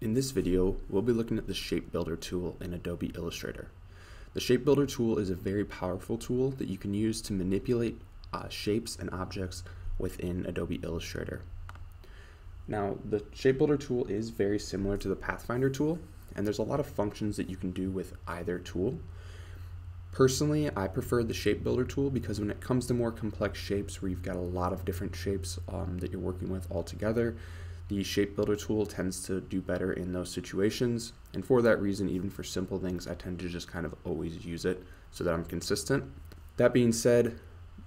In this video, we'll be looking at the Shape Builder tool in Adobe Illustrator. The Shape Builder tool is a very powerful tool that you can use to manipulate uh, shapes and objects within Adobe Illustrator. Now, the Shape Builder tool is very similar to the Pathfinder tool, and there's a lot of functions that you can do with either tool. Personally, I prefer the Shape Builder tool because when it comes to more complex shapes where you've got a lot of different shapes um, that you're working with all together, the Shape Builder tool tends to do better in those situations. And for that reason, even for simple things, I tend to just kind of always use it so that I'm consistent. That being said,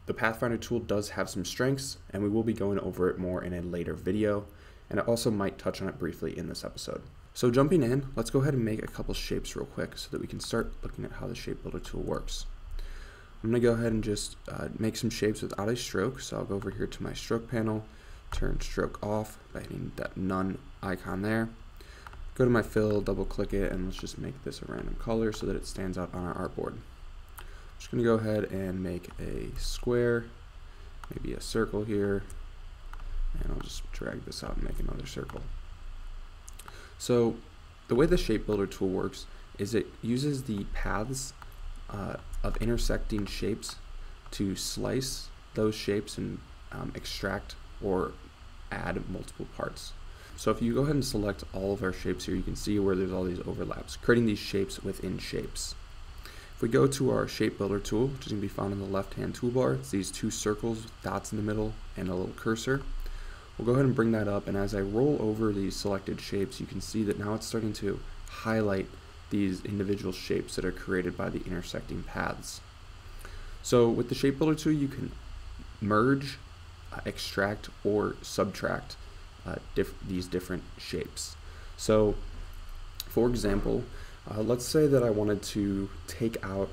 the Pathfinder tool does have some strengths, and we will be going over it more in a later video, and I also might touch on it briefly in this episode. So jumping in, let's go ahead and make a couple shapes real quick so that we can start looking at how the Shape Builder tool works. I'm going to go ahead and just uh, make some shapes without a stroke, so I'll go over here to my stroke panel, turn stroke off by hitting that none icon there. Go to my fill, double click it, and let's just make this a random color so that it stands out on our artboard. I'm just going to go ahead and make a square, maybe a circle here, and I'll just drag this out and make another circle. So the way the shape builder tool works is it uses the paths uh, of intersecting shapes to slice those shapes and um, extract or add multiple parts. So if you go ahead and select all of our shapes here, you can see where there's all these overlaps, creating these shapes within shapes. If we go to our shape builder tool, which is going to be found in the left hand toolbar, it's these two circles dots in the middle and a little cursor. We'll go ahead and bring that up and as I roll over these selected shapes, you can see that now it's starting to highlight these individual shapes that are created by the intersecting paths. So with the shape builder tool, you can merge extract or subtract uh, diff these different shapes. So for example, uh, let's say that I wanted to take out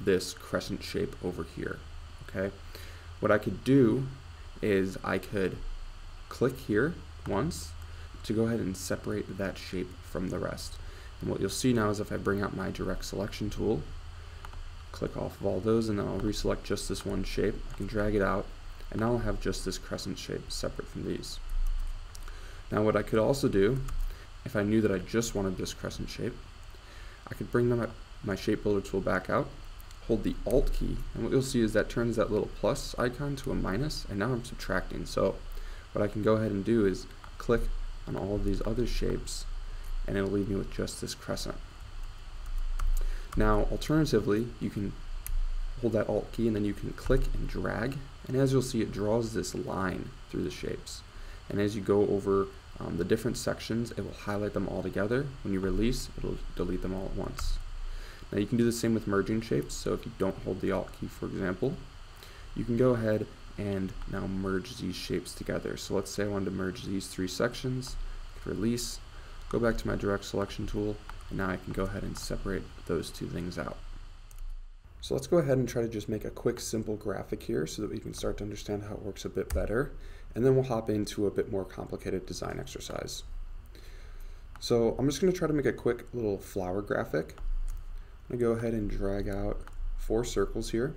this crescent shape over here, okay? What I could do is I could click here once to go ahead and separate that shape from the rest. And what you'll see now is if I bring out my direct selection tool, click off of all those and then I'll reselect just this one shape. I can drag it out and now I'll have just this crescent shape separate from these. Now what I could also do, if I knew that I just wanted this crescent shape, I could bring my, my shape builder tool back out, hold the Alt key, and what you'll see is that turns that little plus icon to a minus, and now I'm subtracting. So what I can go ahead and do is click on all of these other shapes, and it'll leave me with just this crescent. Now, alternatively, you can hold that Alt key and then you can click and drag and as you'll see it draws this line through the shapes. And as you go over um, the different sections it will highlight them all together. When you release it'll delete them all at once. Now you can do the same with merging shapes. So if you don't hold the Alt key for example you can go ahead and now merge these shapes together. So let's say I wanted to merge these three sections release go back to my direct selection tool and now I can go ahead and separate those two things out so let's go ahead and try to just make a quick simple graphic here so that we can start to understand how it works a bit better and then we'll hop into a bit more complicated design exercise. So I'm just going to try to make a quick little flower graphic. I'm going to go ahead and drag out four circles here.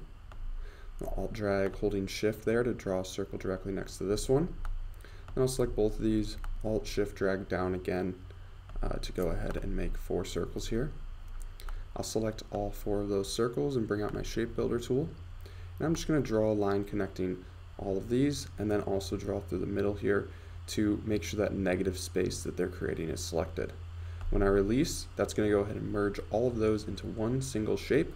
I'll drag holding shift there to draw a circle directly next to this one. And I'll select both of these, alt shift drag down again uh, to go ahead and make four circles here. I'll select all four of those circles and bring out my shape builder tool. And I'm just going to draw a line connecting all of these and then also draw through the middle here to make sure that negative space that they're creating is selected. When I release, that's going to go ahead and merge all of those into one single shape,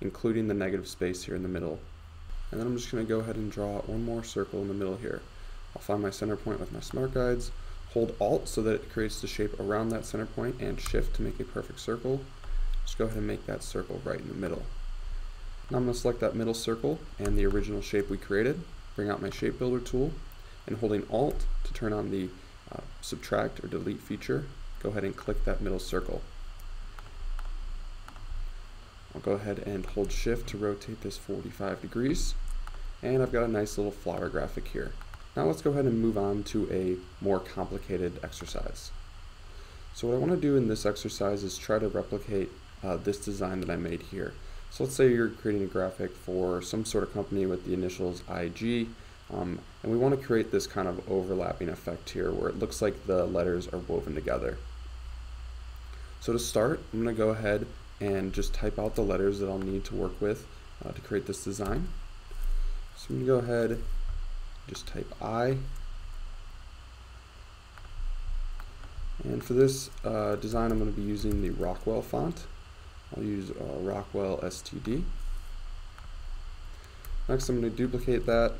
including the negative space here in the middle. And then I'm just going to go ahead and draw one more circle in the middle here. I'll find my center point with my smart guides, hold Alt so that it creates the shape around that center point, and Shift to make a perfect circle. Just go ahead and make that circle right in the middle. Now I'm going to select that middle circle and the original shape we created, bring out my shape builder tool, and holding Alt to turn on the uh, subtract or delete feature, go ahead and click that middle circle. I'll go ahead and hold shift to rotate this 45 degrees, and I've got a nice little flower graphic here. Now let's go ahead and move on to a more complicated exercise. So what I want to do in this exercise is try to replicate uh, this design that I made here. So let's say you're creating a graphic for some sort of company with the initials IG. Um, and we want to create this kind of overlapping effect here where it looks like the letters are woven together. So to start, I'm going to go ahead and just type out the letters that I'll need to work with uh, to create this design. So I'm going to go ahead, just type I. And for this uh, design, I'm going to be using the Rockwell font. I'll use uh, Rockwell STD. Next, I'm going to duplicate that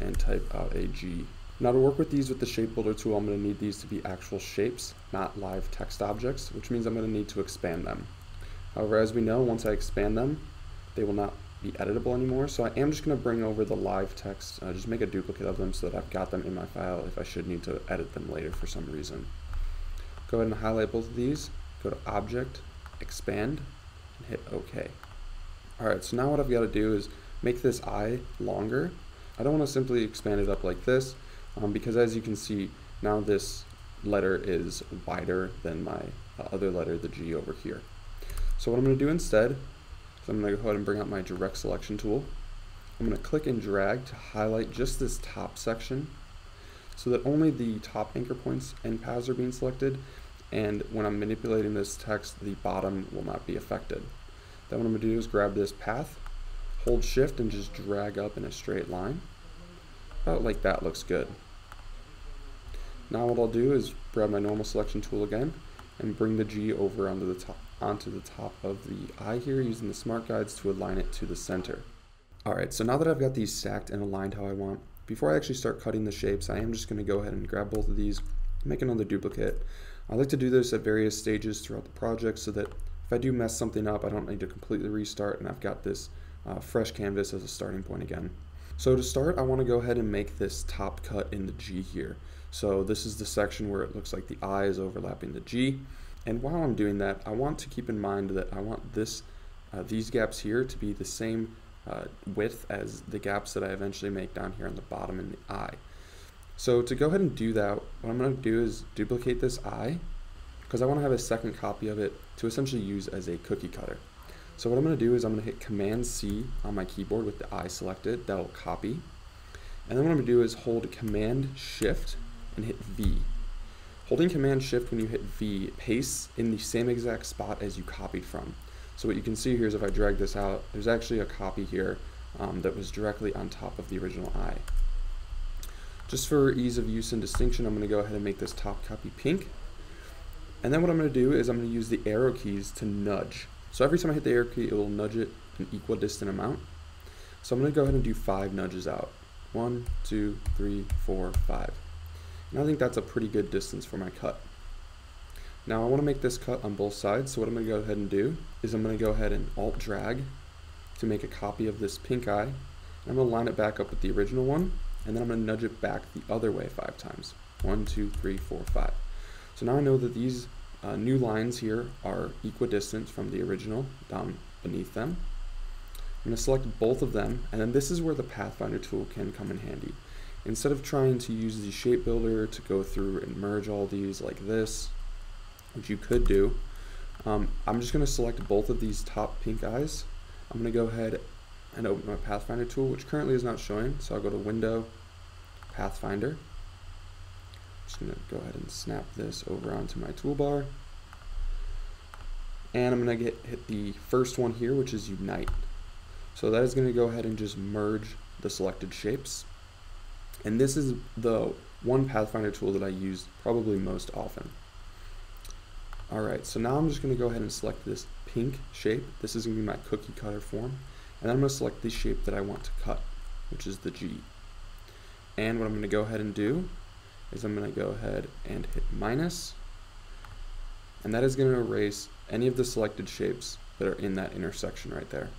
and type out a G. Now to work with these with the shape builder tool, I'm going to need these to be actual shapes, not live text objects, which means I'm going to need to expand them. However, as we know, once I expand them, they will not be editable anymore. So I am just going to bring over the live text, uh, just make a duplicate of them so that I've got them in my file if I should need to edit them later for some reason. Go ahead and highlight both of these, go to Object, Expand, and hit OK. Alright, so now what I've got to do is make this I longer. I don't want to simply expand it up like this, um, because as you can see, now this letter is wider than my uh, other letter, the G over here. So what I'm going to do instead is I'm going to go ahead and bring out my direct selection tool. I'm going to click and drag to highlight just this top section so that only the top anchor points and paths are being selected and when I'm manipulating this text the bottom will not be affected. Then what I'm to do is grab this path, hold shift and just drag up in a straight line. About like that looks good. Now what I'll do is grab my normal selection tool again and bring the G over onto the top onto the top of the I here using the smart guides to align it to the center. Alright, so now that I've got these stacked and aligned how I want, before I actually start cutting the shapes, I am just to go ahead and grab both of these, make another duplicate. I like to do this at various stages throughout the project so that if I do mess something up, I don't need to completely restart and I've got this uh, fresh canvas as a starting point again. So to start, I want to go ahead and make this top cut in the G here. So this is the section where it looks like the I is overlapping the G. And while I'm doing that, I want to keep in mind that I want this, uh, these gaps here to be the same uh, width as the gaps that I eventually make down here on the bottom in the I. So to go ahead and do that, what I'm going to do is duplicate this I, because I want to have a second copy of it to essentially use as a cookie cutter. So what I'm going to do is I'm going to hit Command C on my keyboard with the I selected, that'll copy. And then what I'm going to do is hold Command Shift and hit V. Holding Command Shift when you hit V pastes in the same exact spot as you copied from. So what you can see here is if I drag this out, there's actually a copy here um, that was directly on top of the original I. Just for ease of use and distinction, I'm going to go ahead and make this top copy pink. And then what I'm going to do is I'm going to use the arrow keys to nudge. So every time I hit the arrow key, it will nudge it an equidistant amount. So I'm going to go ahead and do five nudges out. One, two, three, four, five. And I think that's a pretty good distance for my cut. Now I want to make this cut on both sides, so what I'm going to go ahead and do is I'm going to go ahead and alt drag to make a copy of this pink I. I'm going to line it back up with the original one, and then I'm going to nudge it back the other way five times. One, two, three, four, five. So now I know that these uh, new lines here are equidistant from the original down beneath them. I'm going to select both of them, and then this is where the Pathfinder tool can come in handy. Instead of trying to use the shape builder to go through and merge all these like this, which you could do, um, I'm just going to select both of these top pink eyes. I'm going to go ahead and open my Pathfinder tool, which currently is not showing. So I'll go to Window, Pathfinder. I'm just going to go ahead and snap this over onto my toolbar. And I'm going to get hit the first one here, which is Unite. So that is going to go ahead and just merge the selected shapes. And this is the one Pathfinder tool that I use probably most often. Alright, so now I'm just going to go ahead and select this pink shape. This is going to be my cookie cutter form. And I'm going to select the shape that I want to cut, which is the G. And what I'm going to go ahead and do is I'm going to go ahead and hit minus, and that is going to erase any of the selected shapes that are in that intersection right there.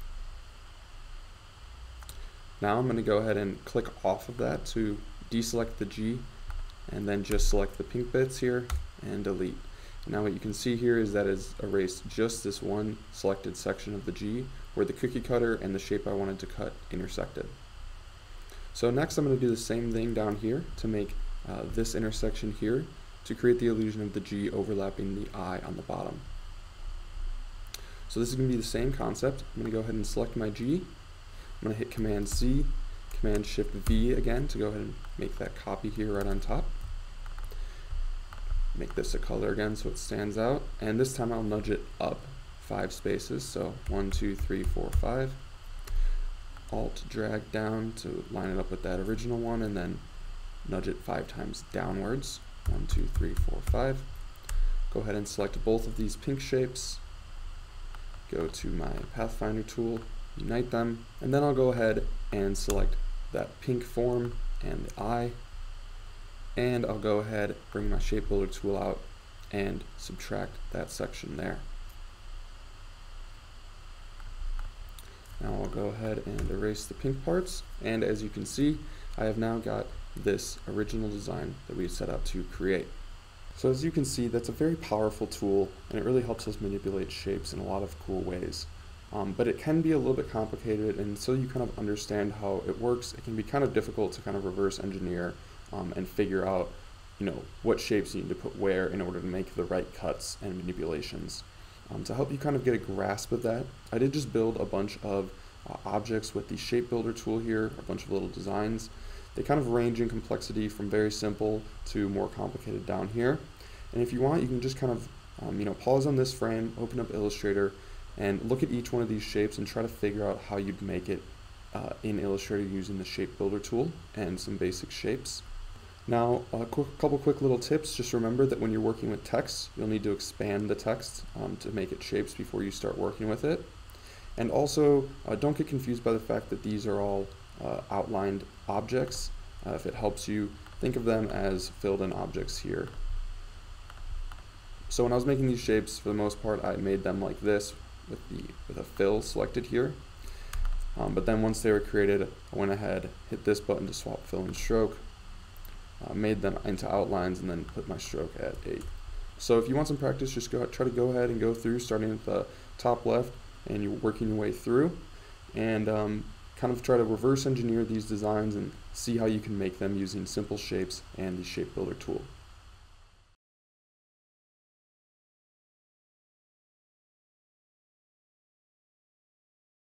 Now I'm going to go ahead and click off of that to deselect the G and then just select the pink bits here and delete. Now what you can see here is that it's erased just this one selected section of the G where the cookie cutter and the shape I wanted to cut intersected. So next I'm going to do the same thing down here to make uh, this intersection here to create the illusion of the G overlapping the I on the bottom. So this is going to be the same concept. I'm going to go ahead and select my G I'm going to hit Command C, Command Shift V again to go ahead and make that copy here right on top. Make this a color again so it stands out. And this time I'll nudge it up five spaces. So one, two, three, four, five. Alt drag down to line it up with that original one and then nudge it five times downwards. One, two, three, four, five. Go ahead and select both of these pink shapes. Go to my Pathfinder tool, unite them, and then I'll go ahead and select that pink form and the I. And I'll go ahead, bring my shape builder tool out and subtract that section there. Now I'll go ahead and erase the pink parts. And as you can see, I have now got this original design that we set out to create. So as you can see, that's a very powerful tool and it really helps us manipulate shapes in a lot of cool ways. Um, but it can be a little bit complicated and so you kind of understand how it works, it can be kind of difficult to kind of reverse engineer um, and figure out you know, what shapes you need to put where in order to make the right cuts and manipulations. Um, to help you kind of get a grasp of that, I did just build a bunch of uh, objects with the shape builder tool here, a bunch of little designs. They kind of range in complexity from very simple to more complicated down here. And if you want, you can just kind of, um, you know, pause on this frame, open up Illustrator, and look at each one of these shapes and try to figure out how you'd make it uh, in Illustrator using the Shape Builder tool and some basic shapes. Now, a qu couple quick little tips. Just remember that when you're working with text, you'll need to expand the text um, to make it shapes before you start working with it. And also, uh, don't get confused by the fact that these are all uh, outlined objects. Uh, if it helps you, think of them as filled in objects here. So when I was making these shapes, for the most part, I made them like this with the with a fill selected here. Um, but then once they were created, I went ahead, hit this button to swap fill and stroke, uh, made them into outlines, and then put my stroke at 8. So if you want some practice, just go try to go ahead and go through, starting at the top left, and you're working your way through, and um, kind of try to reverse engineer these designs and see how you can make them using simple shapes and the shape builder tool.